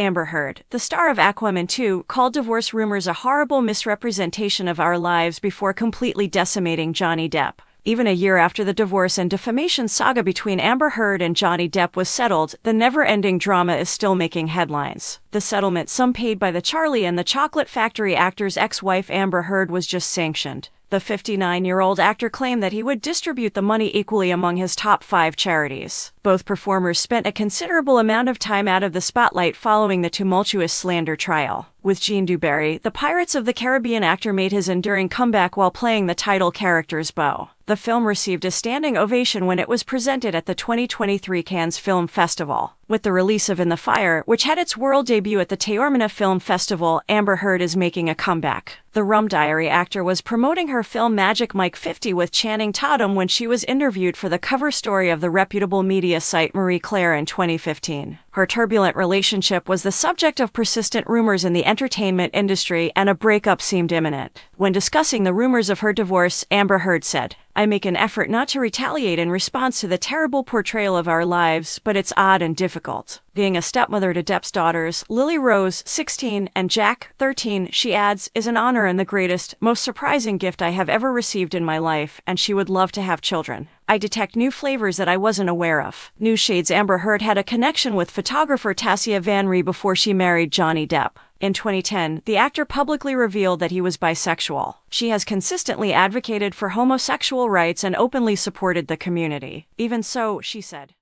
Amber Heard, the star of Aquaman 2, called divorce rumors a horrible misrepresentation of our lives before completely decimating Johnny Depp. Even a year after the divorce and defamation saga between Amber Heard and Johnny Depp was settled, the never ending drama is still making headlines. The settlement, some paid by the Charlie and the Chocolate Factory actor's ex wife Amber Heard, was just sanctioned. The 59 year old actor claimed that he would distribute the money equally among his top five charities. Both performers spent a considerable amount of time out of the spotlight following the tumultuous slander trial. With Jeanne du Barry, the Pirates of the Caribbean actor made his enduring comeback while playing the title character's beau. The film received a standing ovation when it was presented at the 2023 Cannes Film Festival. With the release of In the Fire, which had its world debut at the Taormina Film Festival, Amber Heard is making a comeback. The Rum Diary actor was promoting her film Magic Mike 50 with Channing Tatum when she was interviewed for the cover story of the reputable media site Marie Claire in 2015. Her turbulent relationship was the subject of persistent rumors in the entertainment industry, and a breakup seemed imminent. When discussing the rumors of her divorce, Amber Heard said, I make an effort not to retaliate in response to the terrible portrayal of our lives, but it's odd and difficult. Being a stepmother to Depp's daughters, Lily Rose, 16, and Jack, 13, she adds, is an honor and the greatest, most surprising gift I have ever received in my life, and she would love to have children. I detect new flavors that I wasn't aware of. New Shades Amber Heard had a connection with photographer Tasya van Ree before she married Johnny Depp. In 2010, the actor publicly revealed that he was bisexual. She has consistently advocated for homosexual rights and openly supported the community. Even so, she said,